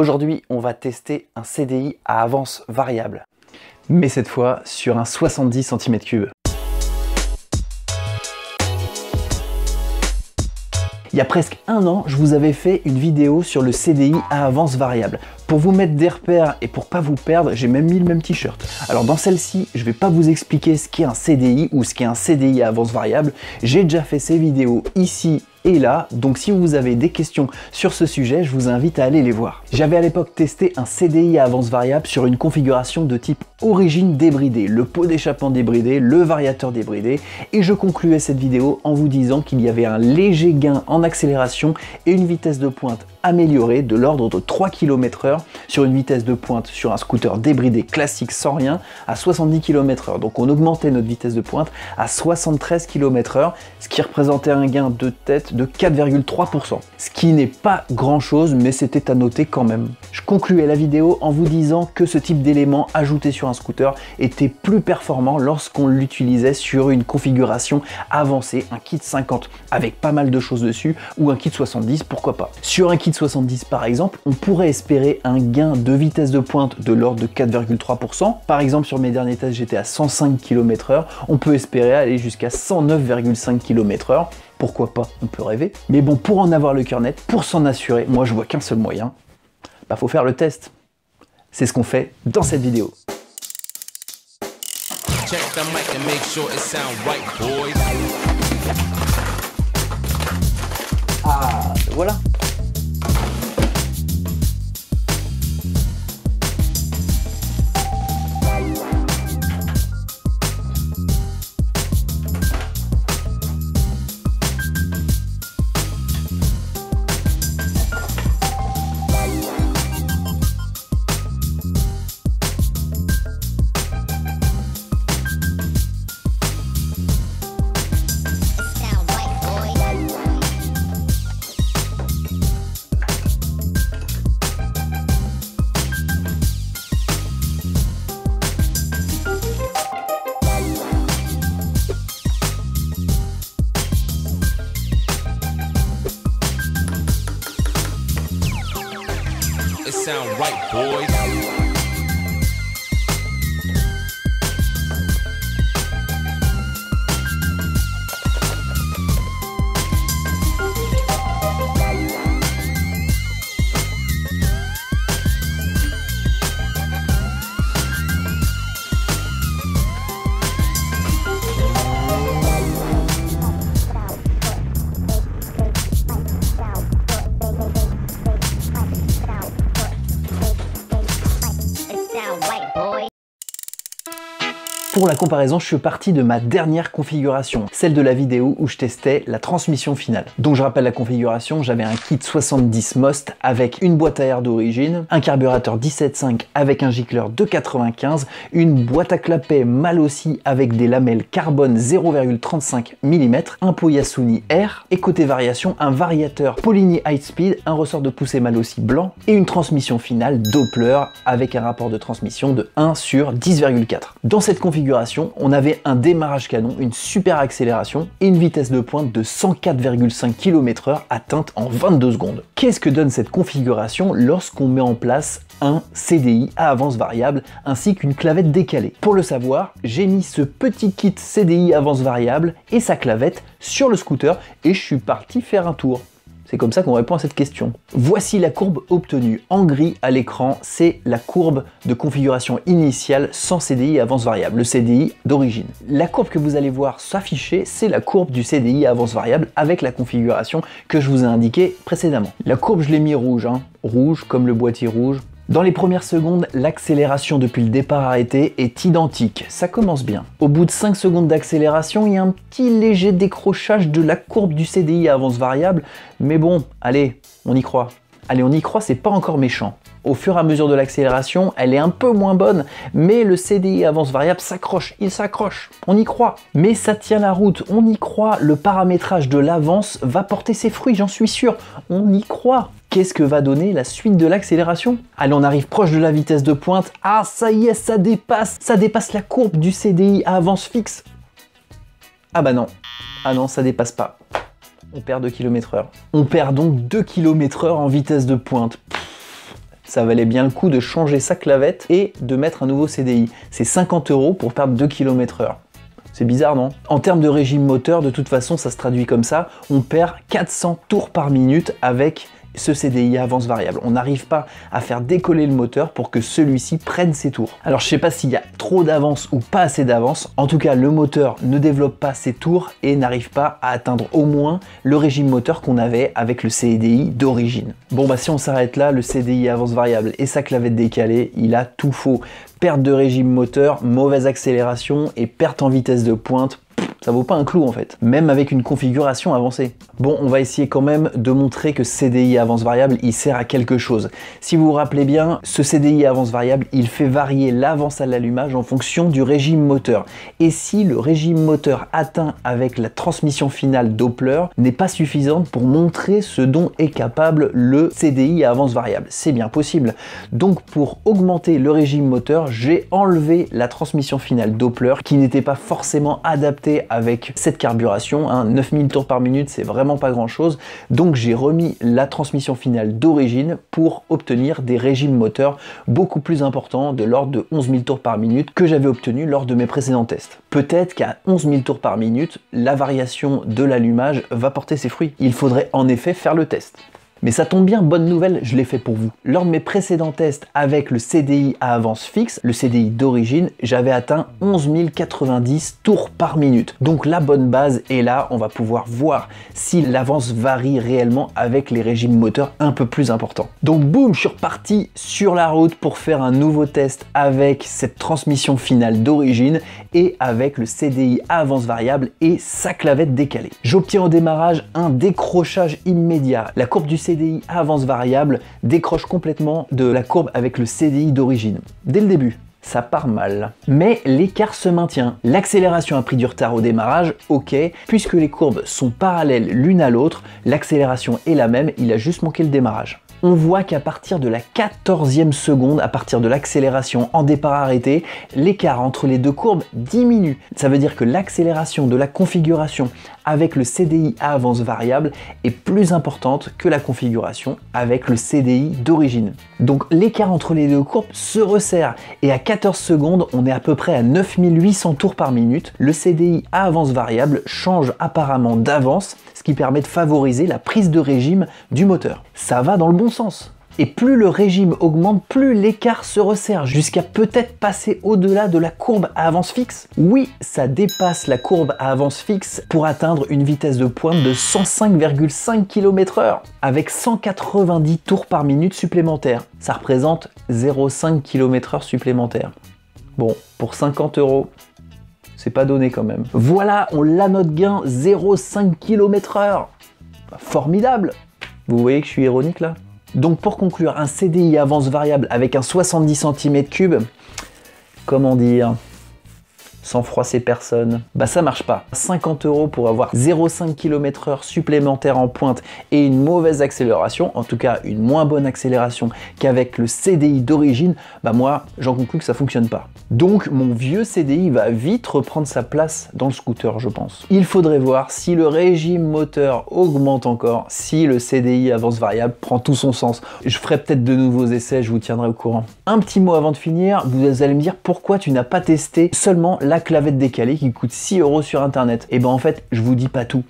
Aujourd'hui, on va tester un CDI à avance variable. Mais cette fois sur un 70 cm3. Il y a presque un an, je vous avais fait une vidéo sur le CDI à avance variable. Pour vous mettre des repères et pour pas vous perdre, j'ai même mis le même t-shirt. Alors dans celle-ci, je vais pas vous expliquer ce qu'est un CDI ou ce qu'est un CDI à avance variable. J'ai déjà fait ces vidéos ici et là, donc si vous avez des questions sur ce sujet, je vous invite à aller les voir. J'avais à l'époque testé un CDI à avance variable sur une configuration de type origine débridée, le pot d'échappement débridé, le variateur débridé, et je concluais cette vidéo en vous disant qu'il y avait un léger gain en accélération et une vitesse de pointe améliorée de l'ordre de 3 km h sur une vitesse de pointe sur un scooter débridé classique sans rien à 70 km h Donc on augmentait notre vitesse de pointe à 73 km h ce qui représentait un gain de tête de 4,3%. Ce qui n'est pas grand chose, mais c'était à noter quand même. Je concluais la vidéo en vous disant que ce type d'élément ajouté sur scooter était plus performant lorsqu'on l'utilisait sur une configuration avancée, un kit 50 avec pas mal de choses dessus, ou un kit 70, pourquoi pas. Sur un kit 70 par exemple, on pourrait espérer un gain de vitesse de pointe de l'ordre de 4,3%. Par exemple, sur mes derniers tests, j'étais à 105 km/h. On peut espérer aller jusqu'à 109,5 km/h. Pourquoi pas On peut rêver. Mais bon, pour en avoir le cœur net, pour s'en assurer, moi je vois qu'un seul moyen. Bah faut faire le test. C'est ce qu'on fait dans cette vidéo. Check the mic and make sure it sound right, boys. Ah, voilà. Pour la comparaison, je suis parti de ma dernière configuration, celle de la vidéo où je testais la transmission finale. Donc je rappelle la configuration, j'avais un kit 70 Most avec une boîte à air d'origine, un carburateur 17.5 avec un gicleur de 95, une boîte à clapet mal aussi avec des lamelles carbone 0,35 mm, un pot Yasuni R, et côté variation, un variateur Poligny High Speed, un ressort de poussée mal aussi blanc, et une transmission finale Doppler avec un rapport de transmission de 1 sur 10,4. Dans cette configuration, on avait un démarrage canon, une super accélération et une vitesse de pointe de 104,5 km/h atteinte en 22 secondes. Qu'est-ce que donne cette configuration lorsqu'on met en place un CDI à avance variable ainsi qu'une clavette décalée? Pour le savoir, j'ai mis ce petit kit CDI avance variable et sa clavette sur le scooter et je suis parti faire un tour. C'est comme ça qu'on répond à cette question. Voici la courbe obtenue. En gris à l'écran, c'est la courbe de configuration initiale sans CDI avance variable, le CDI d'origine. La courbe que vous allez voir s'afficher, c'est la courbe du CDI avance variable avec la configuration que je vous ai indiquée précédemment. La courbe, je l'ai mis rouge, hein. rouge comme le boîtier rouge, dans les premières secondes, l'accélération depuis le départ arrêté est identique, ça commence bien. Au bout de 5 secondes d'accélération, il y a un petit léger décrochage de la courbe du CDI à avance variable, mais bon, allez, on y croit. Allez, on y croit, c'est pas encore méchant. Au fur et à mesure de l'accélération, elle est un peu moins bonne, mais le CDI avance variable s'accroche, il s'accroche, on y croit. Mais ça tient la route, on y croit, le paramétrage de l'avance va porter ses fruits, j'en suis sûr, on y croit. Qu'est-ce que va donner la suite de l'accélération? Allez, on arrive proche de la vitesse de pointe. Ah, ça y est, ça dépasse, ça dépasse la courbe du CDI à avance fixe. Ah bah non, ah non, ça dépasse pas. On perd 2 km/h. On perd donc 2 km/h en vitesse de pointe. ça valait bien le coup de changer sa clavette et de mettre un nouveau CDI. C'est 50 euros pour perdre 2 km heure. C'est bizarre, non? En termes de régime moteur, de toute façon, ça se traduit comme ça. On perd 400 tours par minute avec ce CDI avance variable. On n'arrive pas à faire décoller le moteur pour que celui-ci prenne ses tours. Alors je sais pas s'il y a trop d'avance ou pas assez d'avance. En tout cas, le moteur ne développe pas ses tours et n'arrive pas à atteindre au moins le régime moteur qu'on avait avec le CDI d'origine. Bon bah si on s'arrête là, le CDI avance variable et sa clavette décalée, il a tout faux. Perte de régime moteur, mauvaise accélération et perte en vitesse de pointe ça vaut pas un clou en fait, même avec une configuration avancée. Bon, on va essayer quand même de montrer que CDI avance variable, il sert à quelque chose. Si vous vous rappelez bien, ce CDI avance variable, il fait varier l'avance à l'allumage en fonction du régime moteur. Et si le régime moteur atteint avec la transmission finale Doppler n'est pas suffisante pour montrer ce dont est capable le CDI avance variable, c'est bien possible. Donc pour augmenter le régime moteur, j'ai enlevé la transmission finale Doppler qui n'était pas forcément adaptée avec cette carburation. 9000 hein. tours par minute, c'est vraiment pas grand chose. Donc j'ai remis la transmission finale d'origine pour obtenir des régimes moteurs beaucoup plus importants, de l'ordre de 11 000 tours par minute que j'avais obtenu lors de mes précédents tests. Peut-être qu'à 11 000 tours par minute, la variation de l'allumage va porter ses fruits. Il faudrait en effet faire le test. Mais ça tombe bien, bonne nouvelle, je l'ai fait pour vous. Lors de mes précédents tests avec le CDI à avance fixe, le CDI d'origine, j'avais atteint 11 090 tours par minute. Donc la bonne base est là, on va pouvoir voir si l'avance varie réellement avec les régimes moteurs un peu plus importants. Donc boum, je suis reparti sur la route pour faire un nouveau test avec cette transmission finale d'origine et avec le CDI à avance variable et sa clavette décalée. J'obtiens au démarrage un décrochage immédiat. La courbe du CDI CDI avance variable décroche complètement de la courbe avec le CDI d'origine. Dès le début, ça part mal. Mais l'écart se maintient. L'accélération a pris du retard au démarrage, ok, puisque les courbes sont parallèles l'une à l'autre, l'accélération est la même, il a juste manqué le démarrage on voit qu'à partir de la 14e seconde, à partir de l'accélération en départ arrêté, l'écart entre les deux courbes diminue. Ça veut dire que l'accélération de la configuration avec le CDI à avance variable est plus importante que la configuration avec le CDI d'origine. Donc l'écart entre les deux courbes se resserre et à 14 secondes, on est à peu près à 9800 tours par minute. Le CDI à avance variable change apparemment d'avance, ce qui permet de favoriser la prise de régime du moteur. Ça va dans le bon sens. Et plus le régime augmente, plus l'écart se resserre, jusqu'à peut-être passer au-delà de la courbe à avance fixe. Oui, ça dépasse la courbe à avance fixe pour atteindre une vitesse de pointe de 105,5 km/h, avec 190 tours par minute supplémentaires. Ça représente 0,5 km/h supplémentaire. Bon, pour 50 euros, c'est pas donné quand même. Voilà, on l'a notre gain, 0,5 km/h. Formidable Vous voyez que je suis ironique là? Donc pour conclure, un CDI avance variable avec un 70 cm3, comment dire? Sans froisser personne, bah ça marche pas. 50 euros pour avoir 0,5 km/h supplémentaire en pointe et une mauvaise accélération, en tout cas une moins bonne accélération qu'avec le CDI d'origine, bah moi j'en conclus que ça fonctionne pas. Donc mon vieux CDI va vite reprendre sa place dans le scooter je pense. Il faudrait voir si le régime moteur augmente encore, si le CDI avance variable prend tout son sens. Je ferai peut-être de nouveaux essais, je vous tiendrai au courant. Un petit mot avant de finir, vous allez me dire pourquoi tu n'as pas testé seulement la clavette décalée qui coûte 6 euros sur internet. Et ben en fait, je vous dis pas tout.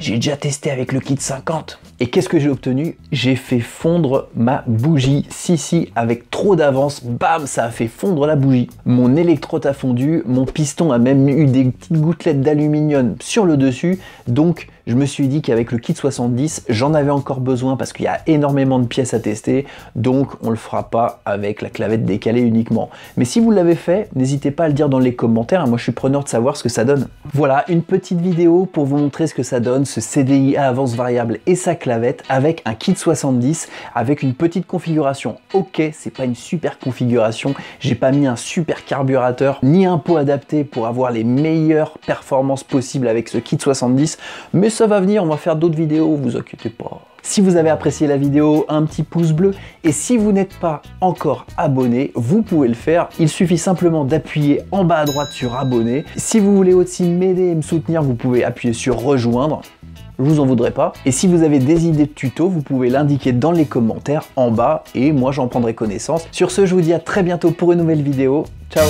J'ai déjà testé avec le kit 50. Et qu'est-ce que j'ai obtenu? J'ai fait fondre ma bougie. Si, si, avec trop d'avance, bam, ça a fait fondre la bougie. Mon électrode a fondu, mon piston a même eu des petites gouttelettes d'aluminium sur le dessus. Donc, je me suis dit qu'avec le kit 70, j'en avais encore besoin parce qu'il y a énormément de pièces à tester, donc on le fera pas avec la clavette décalée uniquement. Mais si vous l'avez fait, n'hésitez pas à le dire dans les commentaires, moi je suis preneur de savoir ce que ça donne. Voilà, une petite vidéo pour vous montrer ce que ça donne, ce CDI à avance variable et sa clavette avec un kit 70, avec une petite configuration. Ok, c'est pas une super configuration, j'ai pas mis un super carburateur, ni un pot adapté pour avoir les meilleures performances possibles avec ce kit 70, mais ça va venir, on va faire d'autres vidéos, vous inquiétez pas. Si vous avez apprécié la vidéo, un petit pouce bleu. Et si vous n'êtes pas encore abonné, vous pouvez le faire. Il suffit simplement d'appuyer en bas à droite sur abonner. Si vous voulez aussi m'aider et me soutenir, vous pouvez appuyer sur rejoindre. je vous en voudrais pas. Et si vous avez des idées de tutos, vous pouvez l'indiquer dans les commentaires en bas et moi j'en prendrai connaissance. Sur ce, je vous dis à très bientôt pour une nouvelle vidéo. Ciao